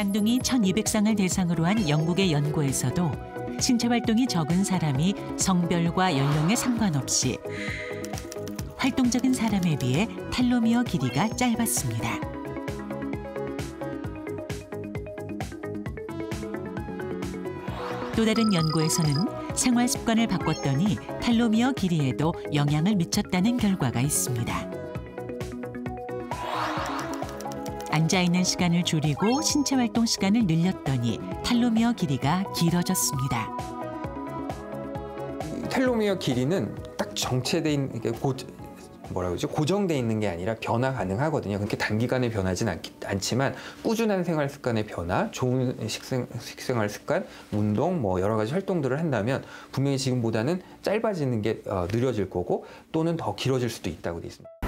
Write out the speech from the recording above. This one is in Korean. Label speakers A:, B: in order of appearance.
A: 쌍둥이 1200쌍을 대상으로 한 영국의 연구에서도 신체 활동이 적은 사람이 성별과 연령에 상관없이 활동적인 사람에 비해 텔로미어 길이가 짧았습니다. 또 다른 연구에서는 생활 습관을 바꿨더니 텔로미어 길이에도 영향을 미쳤다는 결과가 있습니다. 앉아 있는 시간을 줄이고 신체 활동 시간을 늘렸더니 텔로미어 길이가 길어졌습니다.
B: 텔로미어 길이는 딱 정체돼 있는 이게 고 뭐라고 그러죠 고정돼 있는 게 아니라 변화 가능하거든요. 그렇게 단기간에 변하진 않, 않지만 꾸준한 생활 습관의 변화, 좋은 식생, 식생활 습관, 운동, 뭐 여러 가지 활동들을 한다면 분명히 지금보다는 짧아지는 게 어, 느려질 거고 또는 더 길어질 수도 있다고 돼 있습니다.